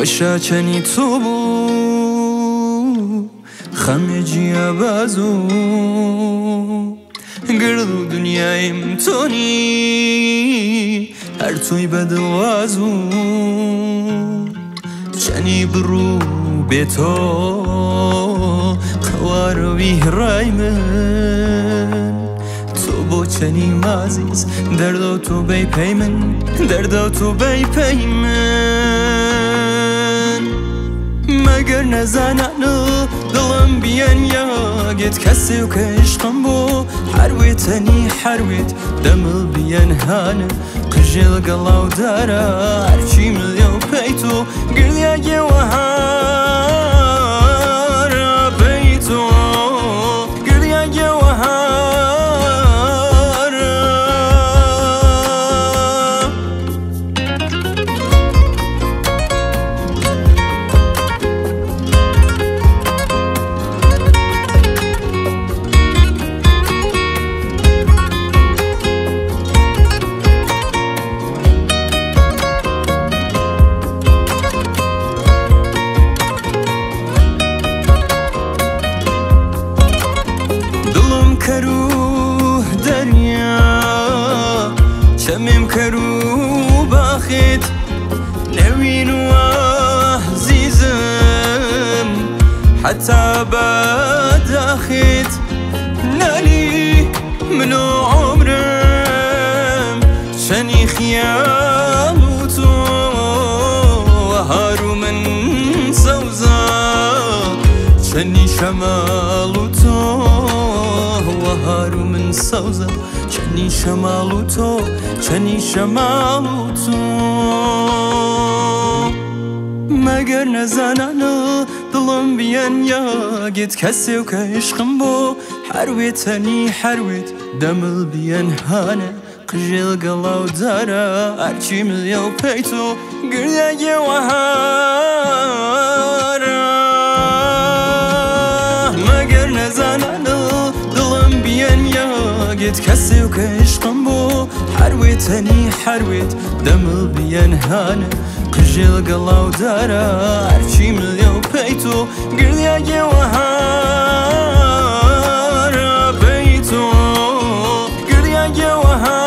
خۆشە چەنی تو بوو خەمێجیە بازوو گرد و دنیایم تۆنی هەر توی بەدڵوازوو چەنی بڕوو بێتۆ قەوارەوی هڕای من. تۆ بۆ چەنی مازیز دەردە و تۆ بەی پەی من دەردە و تۆ پەی من. مەگەر نەزانانە دڵم بیان یاگێت کەسێ و کەشقم بۆ هەروێتەنی هەروێت دەمڵ بیان هانە قژێ لەگەڵاو دارە هەرچی ملیە و پەی شمم كرو باخت نوين وعزيزم حتى بعد اخت نالي منو عمرم شني خيامتو وهارو من سوزا شني شمالتو بەهار و من سازم چنین تو چنی شمالو تو. مگر نزانانا دلم بیان یاگت کەسێو که عشقم بۆ هەروێ تەنی هەروێت دەمل بیان هاە قژێل گەڵاو دارە ئەرچی ملیە و پێیت و گریەوەها كنت كسي وكيش قنبو حرويت هني حرويت دمل بيان هان. قجيل قلا ودارا عرشي مليو بيتو قل يا جوهارا بيتو. قل يا جوهارا